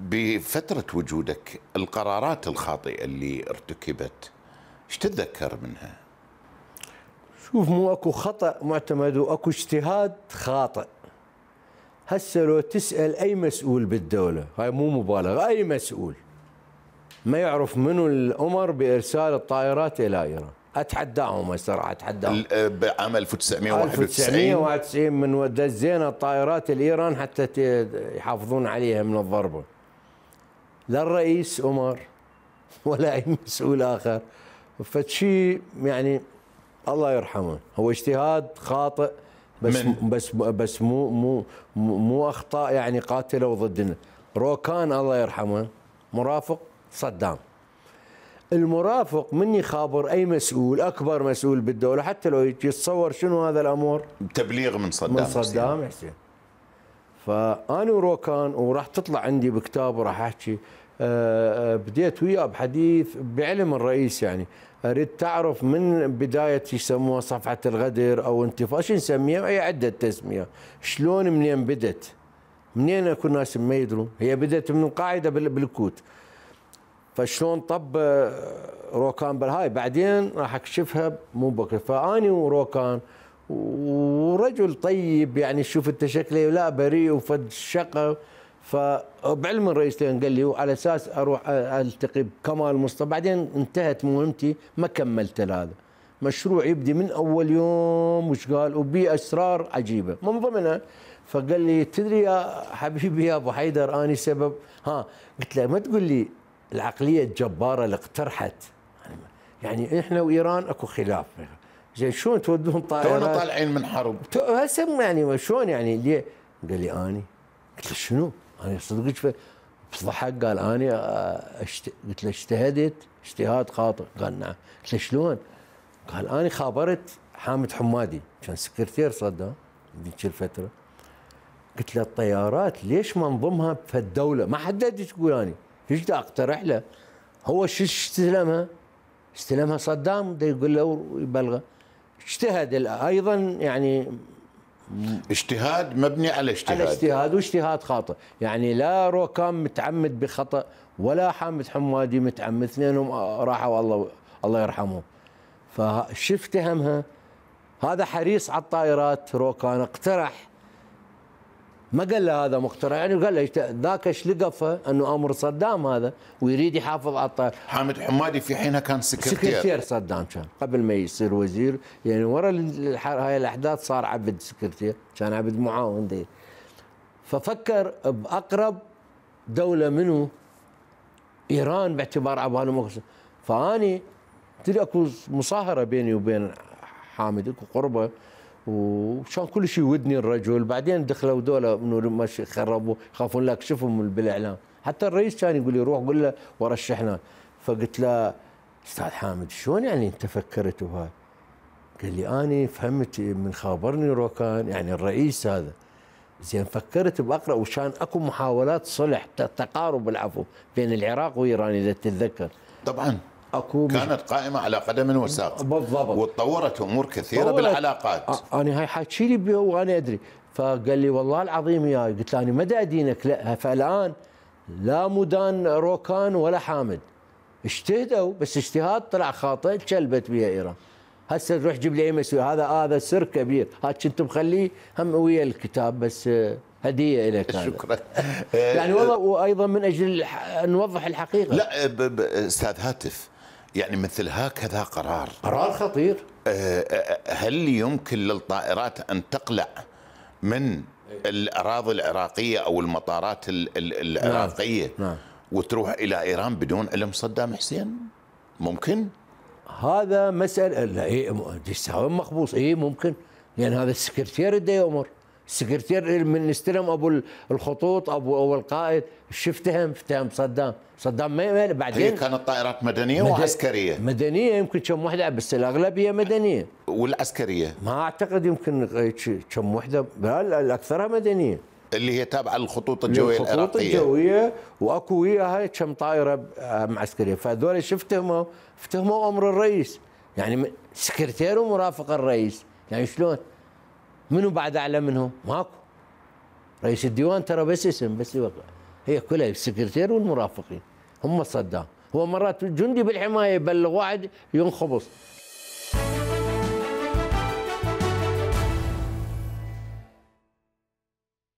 بفترة وجودك القرارات الخاطئة اللي ارتكبت إيش تتذكر منها؟ شوف مو أكو خطأ معتمد وأكو اجتهاد خاطئ. هسه لو تسأل أي مسؤول بالدولة هاي مو مبالغة أي مسؤول ما يعرف منو الأمر بإرسال الطائرات إلى إيران. أتحداهم هسه ال- آه، بعام 1991 1991 من دزينا الطائرات لايران حتى يحافظون عليها من الضربة. لا الرئيس عمر ولا أي مسؤول آخر. فشي يعني الله يرحمه. هو اجتهاد خاطئ بس من؟ بس بس مو مو مو أخطاء يعني قاتلة وضدنا روكان الله يرحمه مرافق صدام. المرافق من يخابر أي مسؤول أكبر مسؤول بالدولة حتى لو يتصور شنو هذا الامر تبليغ من صدام من. صدام حسين فانا وروكان وراح تطلع عندي بكتاب وراح أحكي. آه، آه، بديت وياه بحديث بعلم الرئيس يعني. أريد تعرف من بداية يسموها صفحة الغدر أو انتفاضه شو نسميها؟ هي عدة تسمية. شلون منين بدت؟ منين أكو ناس ما يدرون؟ هي بدت من القاعده بال- بالكوت. فشلون طب آه، روكان بالهاي؟ بعدين راح أكشفها مو بكره فأني وروكان ورجل طيب يعني شوف انت شكله لا بريء وفد شقة. فبعلم الرئيس قال لي وعلى أساس أروح ألتقي بكمال مصطفى. بعدين انتهت مهمتي ما كملت هذا مشروع يبدي من أول يوم وش قال؟ وبي أسرار عجيبة. من ضمنها فقال لي تدري يا حبيبي يا أبو حيدر أني سبب. ها قلت له ما تقول لي العقلية الجبارة اللي اقترحت. يعني إحنا وإيران أكو خلاف. زين شلون تودون تونا طائرات طالعين من حرب هسه يعني شلون يعني ليه؟ قال لي آني قلت له شنو؟ أنا صدقك ضحك قال آني آه، أشت... قلت له اجتهدت اجتهاد خاطئ قال نعم قلت له شلون؟ قال آني خابرت حامد حمادي كان سكرتير صدام ذيك الفترة قلت له الطيارات ليش ما نضمها في الدولة؟ ما حدد إيش تقول آني إيش دا اقترح له؟ هو شو استلمها؟ استلمها صدام دا يقول له ويبلغه اجتهد أيضا يعني اجتهاد مبني على على اجتهاد اجتهاد واجتهاد خاطئ. يعني لا روكان متعمد بخطأ ولا حامد حمادي متعمد اثنينهم راحوا الله الله يرحمهم. فشفت همها. هذا حريص على الطائرات روكان اقترح. ما قال له هذا مقترح يعني قال له ذاك إيش لقفه أنه أمر صدام هذا ويريد يحافظ على الطائرة حامد حمادي في حينها كان سكرتير. سكرتير صدام كان قبل ما يصير وزير. يعني ورا هاي الأحداث صار عبد سكرتير كان عبد معاون دي. ففكر بأقرب دولة منه إيران باعتبار ابوها مقصد فأني تدري أكو مصاهرة بيني وبين حامد أكو قربة وكان كل شيء ودني الرجل. بعدين دخلوا دولة إنه خربوا يخافون لا يكشفهم بالإعلام. حتى الرئيس كان يقول لي روح قول له ورشحنا. فقلت له أستاذ حامد شلون يعني أنت فكرت بهاي؟ قال لي اني فهمت من خابرني روكان يعني الرئيس هذا. زين فكرت بأقرأ وكان أكو محاولات صلح تقارب العفو بين العراق وإيران إذا تتذكر. طبعا. أكو مش- كانت قائمة على قدم وساق. بالضبط. وتطورت أمور كثيرة طولت. بالعلاقات. أنا هاي حاكي لي بيه وأنا أدري. فقال لي والله العظيم يا قلت له أنا ما ادينك لا فالآن لا مدان روكان ولا حامد. اجتهدوا بس اجتهاد طلع خاطئ كلبت بها إيران. هسه تروح جيب لي أي مسؤول؟ هذا هذا سر كبير. هذا كنت مخليه هم ويا الكتاب بس آه، هدية لك. شكرا. يعني والله وأيضا من أجل نوضح الحقيقة. لا أستاذ هاتف يعني مثل هكذا قرار قرار خطير آه، آه، هل يمكن للطائرات أن تقلع من الأراضي العراقية أو المطارات ال- ال- العراقية نعم. وتروح إلى إيران بدون علم صدام حسين؟ ممكن؟ هذا مسألة لا إيه م- دي سوا مخبوص إيه ممكن لأن هذا السكرتير اللي يأمر السكرتير من استلم أبو ال- الخطوط أبو أو القائد. شفتهم فتهم صدام. صدام ما ما- هي بعدين كانت طائرات مدنية مد- وعسكرية. مدنية يمكن كم وحدة بس الأغلبية مدنية. والعسكرية؟ ما أعتقد يمكن كم وحدة لا الأكثرها مدنية. اللي هي تابعة للخطوط الجوية الخطوط العراقية. الجوية وأكو وياها كم طائرة آه، معسكرية. فهذول شفتهم افتهموا أمر الرئيس. يعني سكرتير ومرافق الرئيس. يعني شلون؟ منو بعد اعلى منهم؟ ماكو. رئيس الديوان ترى بس اسم بس يوقع. هي كلها السكرتير والمرافقين. هم صدام. هو مرات جندي بالحماية يبلغ واحد ينخبص.